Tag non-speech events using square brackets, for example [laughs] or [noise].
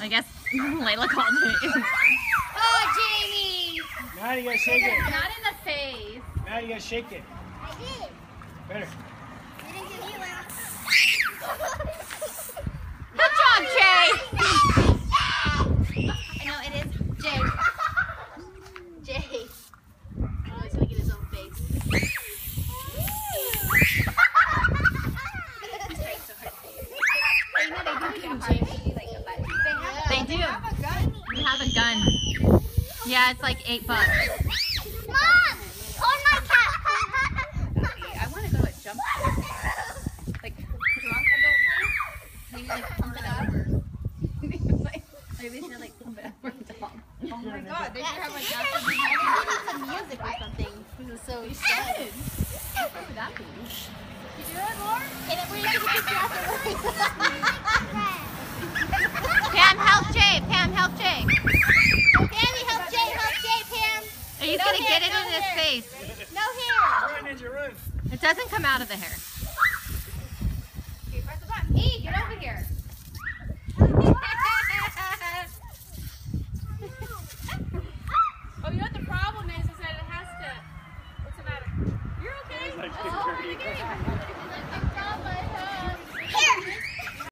I guess [laughs] Layla called it. [laughs] Oh, Jamie! Now you gotta shake it. Not in the face. Now you gotta shake it. I did. Better. I didn't give you one. Good job, Jay. I know it is Jay. Jay. Oh, he's gonna get his own face. He's trying so hard to say it. You know they do give Jamie like a button. They do. We have a gun. Yeah, it's like eight bucks. Mom! Hold my cat! I want to go to jump like drunk adult place. Maybe like pump it up. like, [laughs] maybe they should like pump it up for a dog. Oh my god, they should have like I after we need some music or something. This is so sad. What would that be? You do it more? And then we're gonna get this afterwards. Get it no in his hair. face. No hair. Run, Ninja, run. It doesn't come out of the hair. Okay, press the button. Hey, get over here. [laughs] Oh, you know what the problem is? Is that it has to. What's the matter? You're okay. Like, Oh, dirty. okay. [laughs]